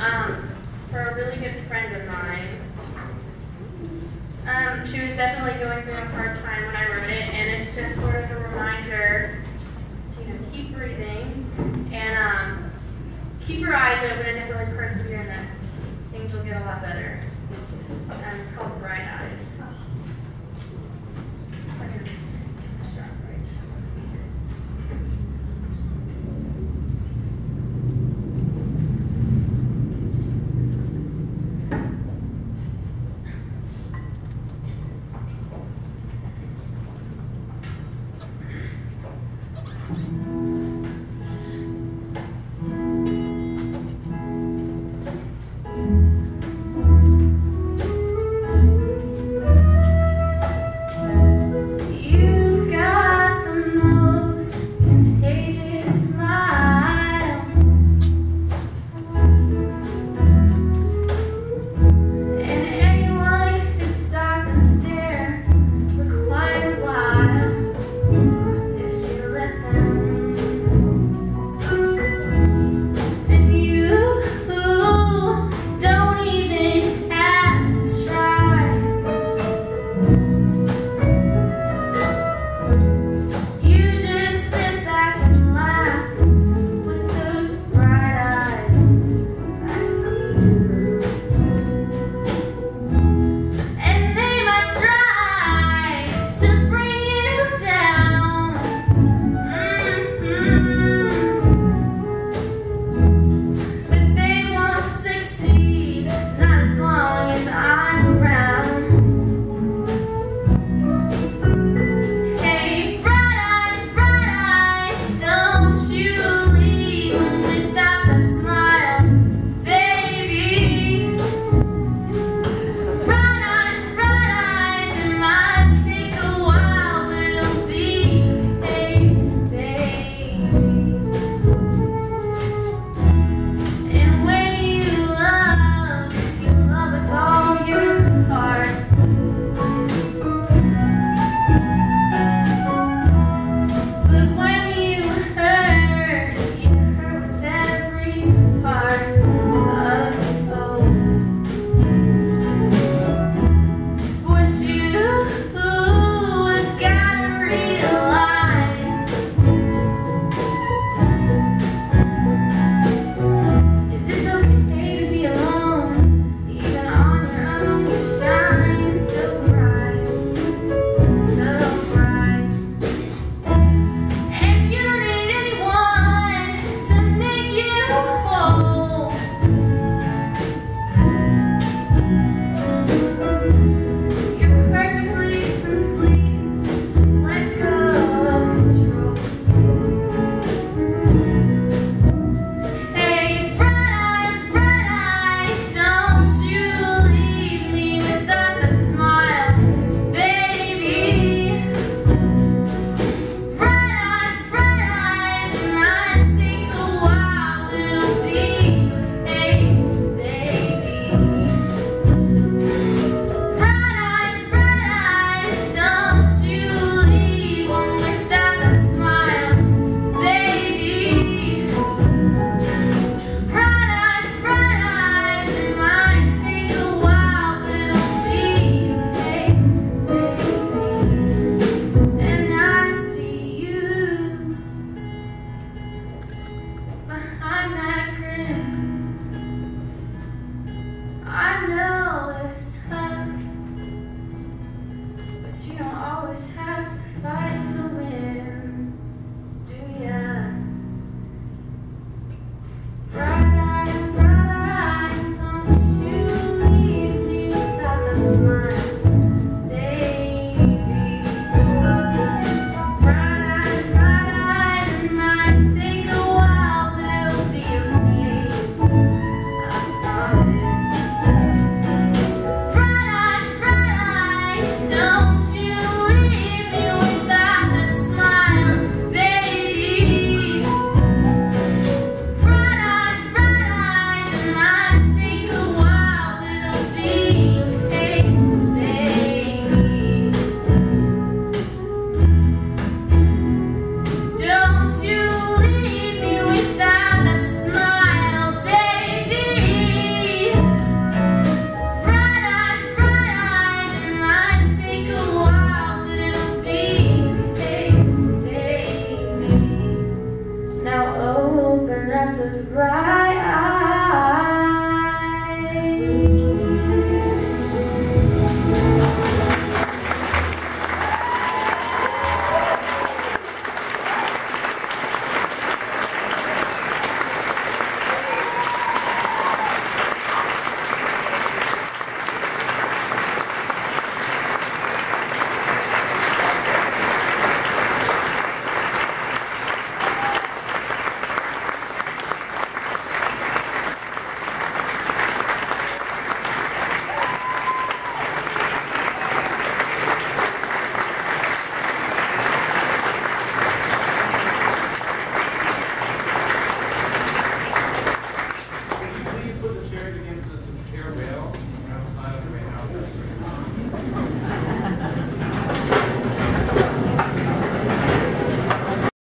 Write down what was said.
um, for a really good friend of mine. Um, she was definitely going through a hard time when I wrote it, and it's just sort of a reminder to you know, keep breathing and um, keep your eyes open and really persevere, and that things will get a lot better. Um, it's called Bright Eyes.